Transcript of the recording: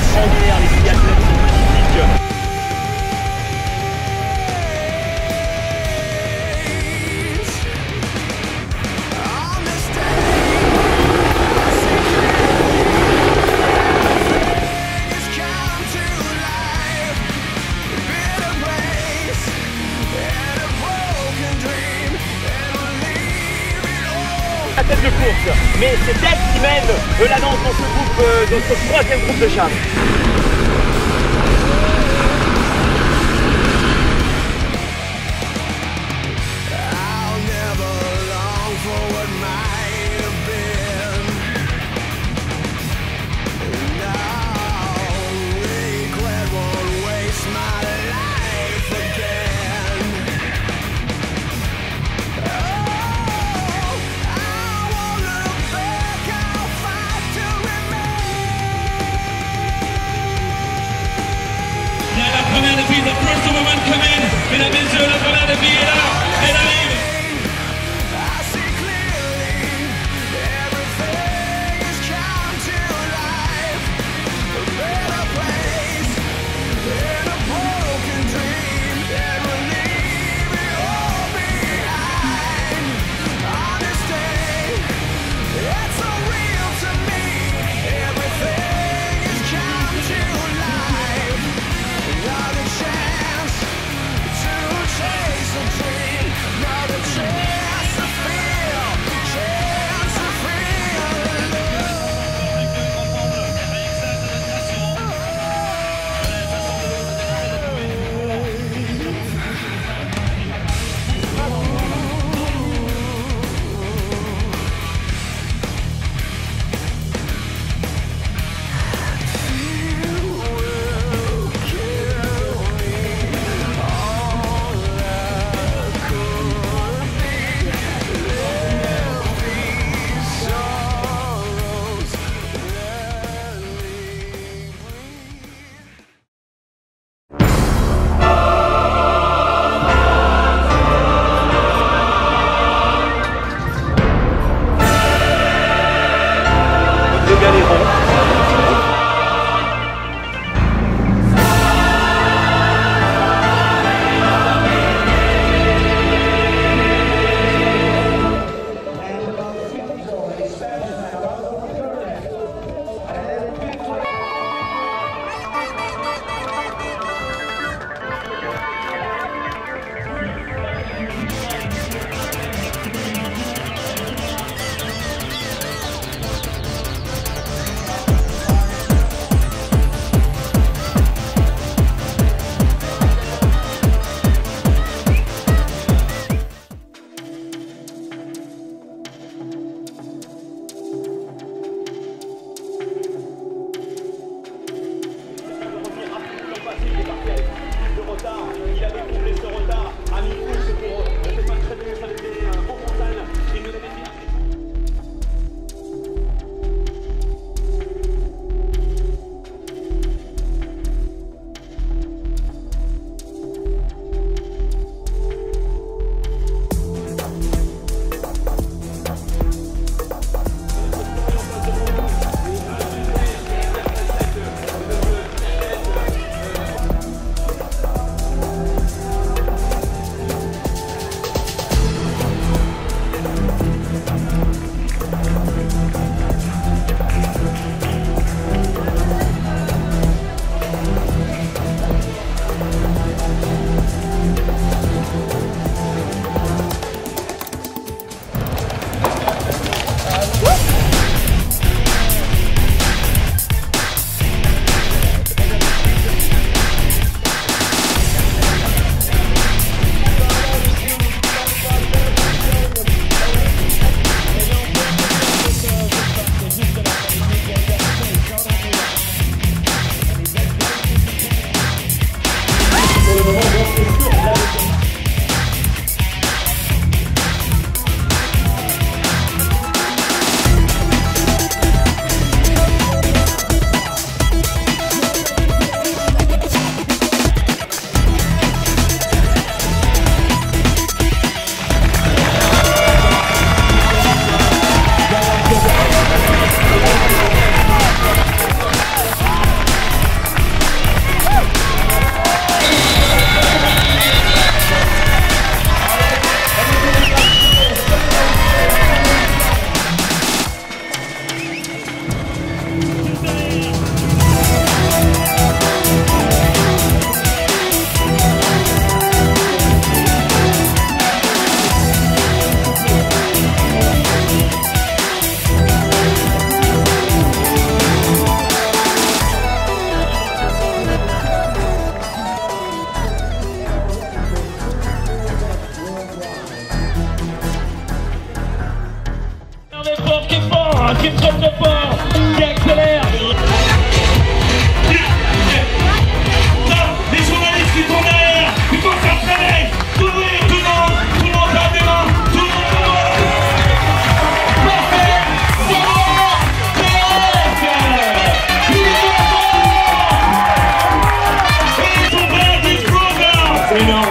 sont derrière les filiales mais c'est elle qui mène euh, l'annonce dans ce groupe, euh, dans ce troisième groupe de chasse. Günümüzün fort, qui accélère. Non, les journalistes qui sont derrière, il faut faire. Tout le monde, tout tout le monde tout le monde, tout le. Parfait, c'est à. C'est.